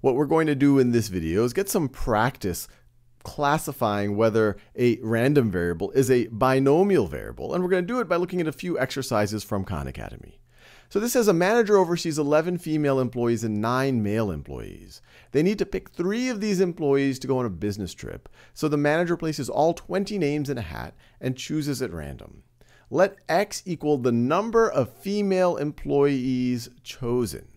what we're going to do in this video is get some practice classifying whether a random variable is a binomial variable. And we're going to do it by looking at a few exercises from Khan Academy. So this says a manager oversees 11 female employees and 9 male employees. They need to pick 3 of these employees to go on a business trip. So the manager places all 20 names in a hat and chooses at random. Let x equal the number of female employees chosen.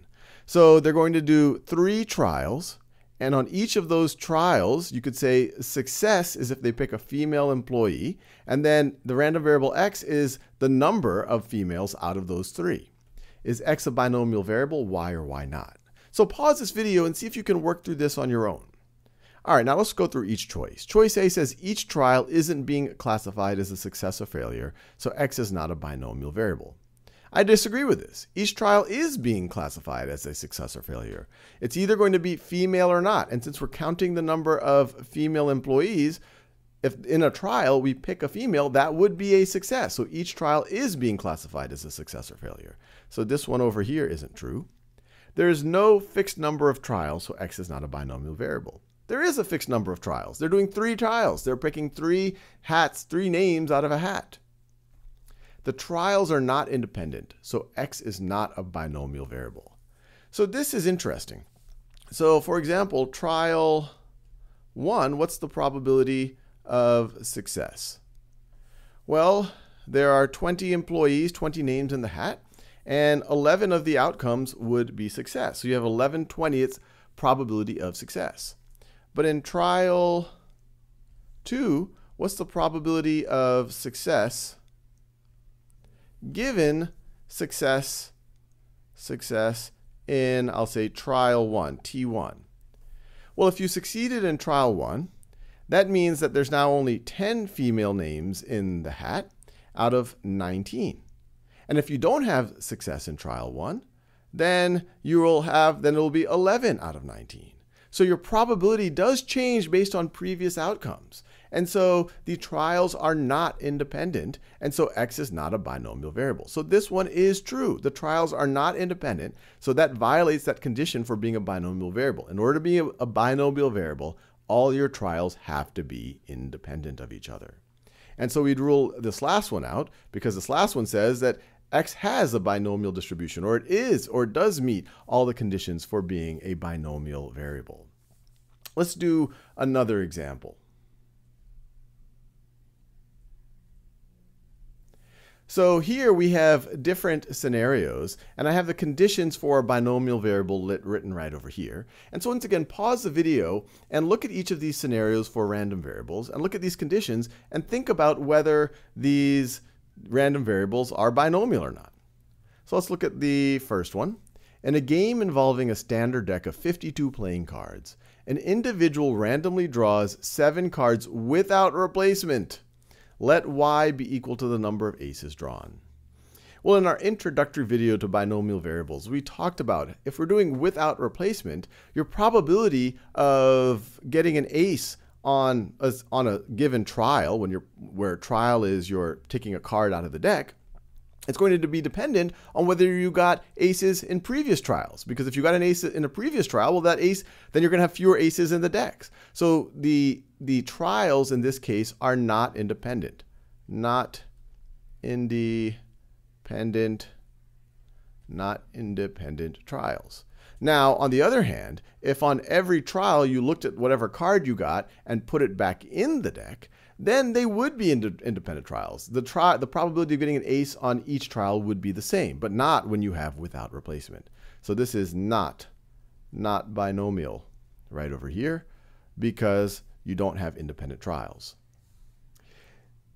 So they're going to do 3 trials. And on each of those trials, you could say success is if they pick a female employee. And then the random variable x is the number of females out of those three. Is x a binomial variable? Why or why not? So pause this video and see if you can work through this on your own. All right, now let's go through each choice. Choice A says each trial isn't being classified as a success or failure, so x is not a binomial variable. I disagree with this. Each trial is being classified as a success or failure. It's either going to be female or not. And since we're counting the number of female employees, if in a trial we pick a female, that would be a success. So each trial is being classified as a success or failure. So this one over here isn't true. There is no fixed number of trials, so x is not a binomial variable. There is a fixed number of trials. They're doing three trials. They're picking three hats, three names out of a hat. The trials are not independent, so x is not a binomial variable. So this is interesting. So for example, trial 1, what's the probability of success? Well, there are 20 employees, 20 names in the hat, and 11 of the outcomes would be success. So you have 11 20ths probability of success. But in trial 2, what's the probability of success given success success in, I'll say, trial 1, T1? Well, if you succeeded in trial 1, that means that there's now only 10 female names in the hat out of 19. And if you don't have success in trial 1, then you will have then it will be 11 out of 19. So your probability does change based on previous outcomes. And so the trials are not independent, and so x is not a binomial variable. So this one is true. The trials are not independent, so that violates that condition for being a binomial variable. In order to be a, binomial variable, all your trials have to be independent of each other. And so we'd rule this last one out because this last one says that x has a binomial distribution, or it is or does meet all the conditions for being a binomial variable. Let's do another example. So here we have different scenarios, and I have the conditions for a binomial variable lit, written right over here. And so once again, pause the video and look at each of these scenarios for random variables, and look at these conditions, and think about whether these random variables are binomial or not. So let's look at the first one. In a game involving a standard deck of 52 playing cards, an individual randomly draws seven cards without replacement. Let y be equal to the number of aces drawn. Well, in our introductory video to binomial variables, we talked about if we're doing without replacement, your probability of getting an ace on a, on a given trial, when you're, where trial is you're taking a card out of the deck, it's going to be dependent on whether you got aces in previous trials. Because if you got an ace in a previous trial, well, that ace, then you're going to have fewer aces in the decks. So the, the trials in this case are not independent. Not independent, not independent trials. Now, on the other hand, if on every trial you looked at whatever card you got and put it back in the deck, then they would be ind independent trials. The, tri the probability of getting an ace on each trial would be the same, but not when you have without replacement. So this is not, not binomial right over here because you don't have independent trials.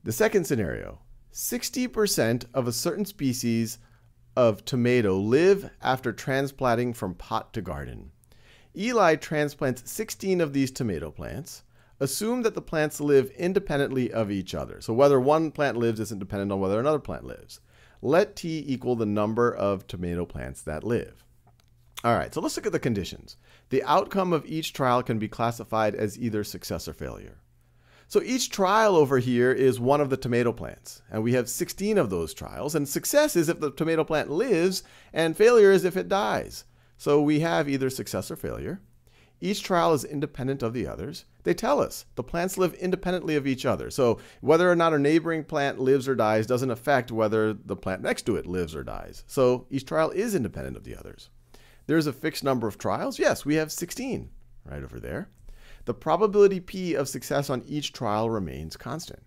The second scenario, 60% of a certain species of tomato live after transplanting from pot to garden. Eli transplants 16 of these tomato plants assume that the plants live independently of each other. So whether one plant lives isn't dependent on whether another plant lives. Let t equal the number of tomato plants that live. All right, so let's look at the conditions. The outcome of each trial can be classified as either success or failure. So each trial over here is one of the tomato plants, and we have 16 of those trials, and success is if the tomato plant lives, and failure is if it dies. So we have either success or failure. each trial is independent of the others. They tell us the plants live independently of each other. So whether or not a neighboring plant lives or dies doesn't affect whether the plant next to it lives or dies. So each trial is independent of the others. There's a fixed number of trials. Yes, we have 16 right over there. The probability P of success on each trial remains constant.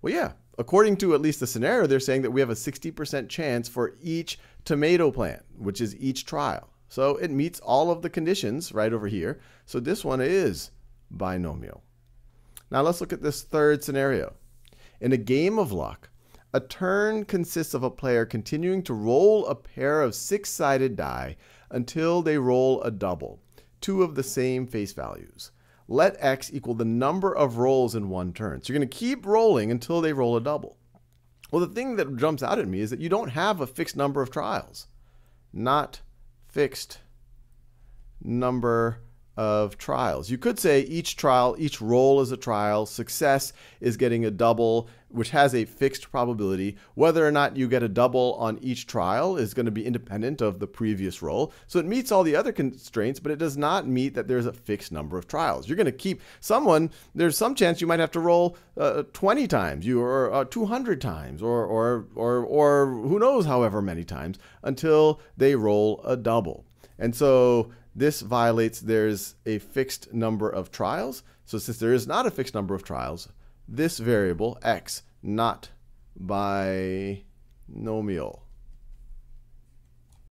Well, yeah, according to at least the scenario, they're saying that we have a 60% chance for each tomato plant, which is each trial. So it meets all of the conditions right over here. So this one is binomial. Now let's look at this third scenario. In a game of luck, a turn consists of a player continuing to roll a pair of six-sided die until they roll a double, two of the same face values. Let x equal the number of rolls in one turn. So you're going to keep rolling until they roll a double. Well, the thing that jumps out at me is that you don't have a fixed number of trials. Not fixed number of trials. You could say each trial, each roll is a trial. Success is getting a double, which has a fixed probability. Whether or not you get a double on each trial is going to be independent of the previous roll. So it meets all the other constraints, but it does not meet that there's a fixed number of trials. You're going to keep someone, there's some chance you might have to roll uh, 20 times you or uh, 200 times or, or, or, or who knows however many times until they roll a double. And so this violates there's a fixed number of trials. So since there is not a fixed number of trials, this variable, x, not binomial,